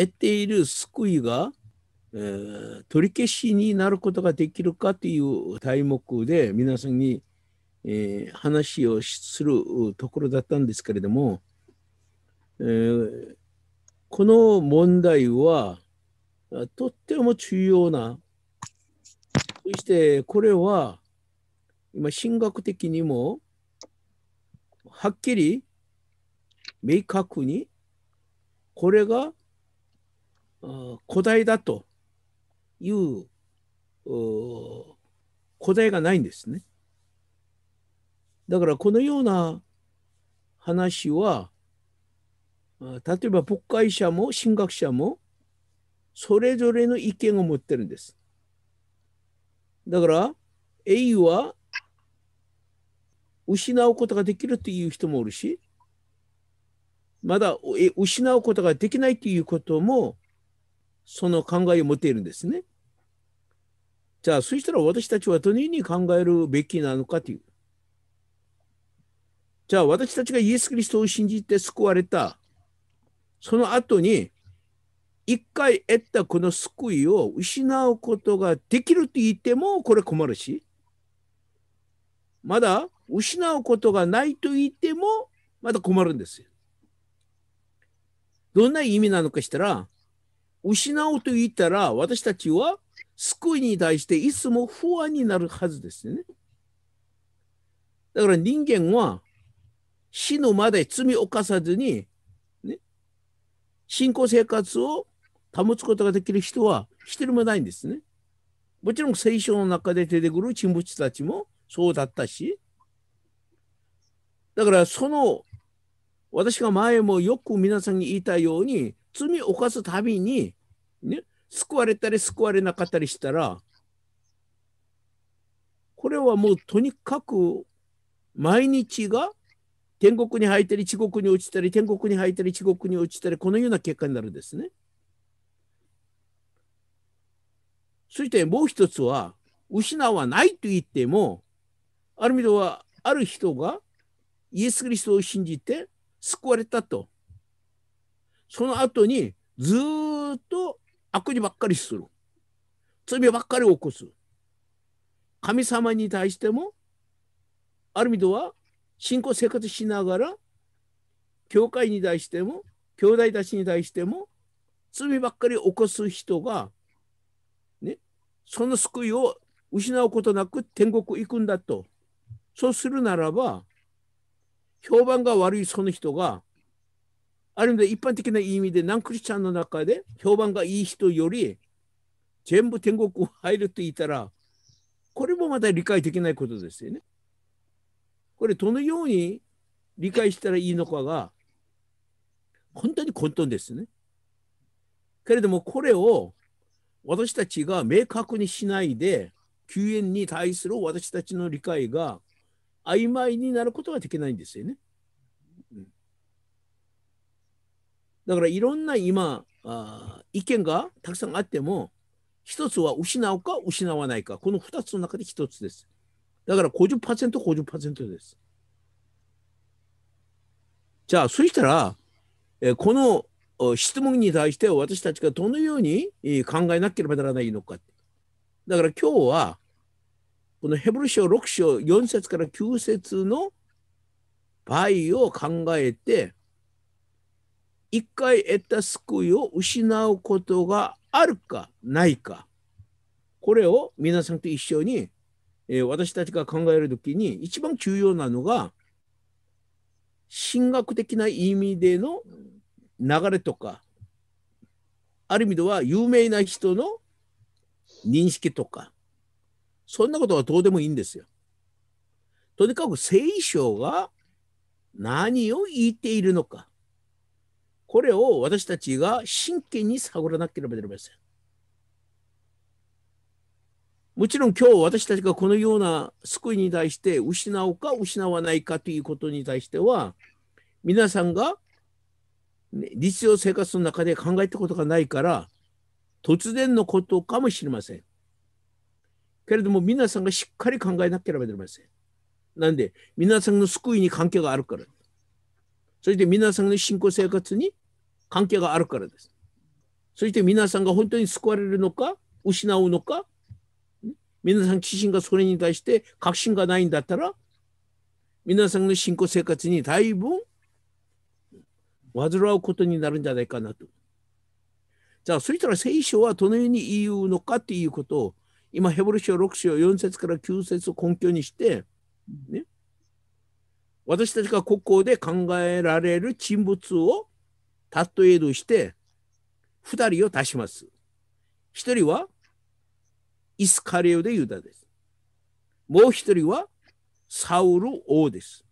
得ている救いが、えー、取り消しになることができるかという題目で皆さんに、えー、話をするところだったんですけれども、えー、この問題はとっても重要なそしてこれは今神学的にもはっきり明確にこれが古代だという答えがないんですね。だからこのような話は例えば牧会者も神学者もそれぞれの意見を持ってるんです。だから A は失うことができるという人もおるしまだ失うことができないということもその考えを持っているんですね。じゃあそしたら私たちはどのように考えるべきなのかという。じゃあ私たちがイエス・キリストを信じて救われたその後に一回得たこの救いを失うことができると言ってもこれ困るしまだ失うことがないと言ってもまだ困るんですよ。どんな意味なのかしたら失うと言ったら私たちは救いに対していつも不安になるはずですね。だから人間は死ぬまで罪を犯さずに、ね、信仰生活を保つことができる人は一人もないんですね。もちろん聖書の中で出てくる人物たちもそうだったし、だからその私が前もよく皆さんに言いたように罪を犯すたびに、ね、救われたり救われなかったりしたらこれはもうとにかく毎日が天国に入ったり地獄に落ちたり天国に入ったり地獄に落ちたりこのような結果になるんですね。そしてもう一つは失わないと言ってもある意味ではある人がイエス・キリストを信じて救われたとその後にずっと悪事ばっかりする。罪ばっかり起こす。神様に対してもある意味では信仰生活しながら教会に対しても兄弟たちに対しても罪ばっかり起こす人がねその救いを失うことなく天国行くんだと。そうするならば評判が悪いその人がある意味で一般的な意味でナンクリスチャンの中で評判がいい人より全部天国を入ると言ったらこれもまた理解できないことですよね。これどのように理解したらいいのかが本当に混沌ですね。けれどもこれを私たちが明確にしないで救援に対する私たちの理解が曖昧になることができないんですよね。だからいろんな今あ意見がたくさんあっても一つは失うか失わないかこの2つの中で一つです。だから 50%50% です。じゃあそしたら、えこの質問に対して私たちがどのように考えなければならないのか。だから今日はこのヘブル書6章4節から9節の場合を考えて一回得た救いを失うことがあるかないかこれを皆さんと一緒に、えー、私たちが考える時に一番重要なのが神学的な意味での流れとかある意味では有名な人の認識とかそんなことはどうでもいいんですよ。とにかく聖書が何を言っているのかこれを私たちが真剣に探らなければなりません。もちろん今日私たちがこのような救いに対して失うか失わないかということに対しては皆さんが、日常生活の中で考えたことがないから突然のことかもしれません。けれども皆さんがしっかり考えなければなりません。なんで皆さんの救いに関係があるから。そして皆さんの信仰生活に関係があるからです。そして皆さんが本当に救われるのか失うのか皆さん自身がそれに対して確信がないんだったら皆さんの信仰生活にだいぶ煩うことになるんじゃないかなと。じゃあそしたら聖書はどのように言うのかっていうことを今ヘブル書6章4節から9節を根拠にして、ね、私たちが国交で考えられる人物を例えとして2人を出します。1人はイスカレオでユダです。もう1人はサウル王です。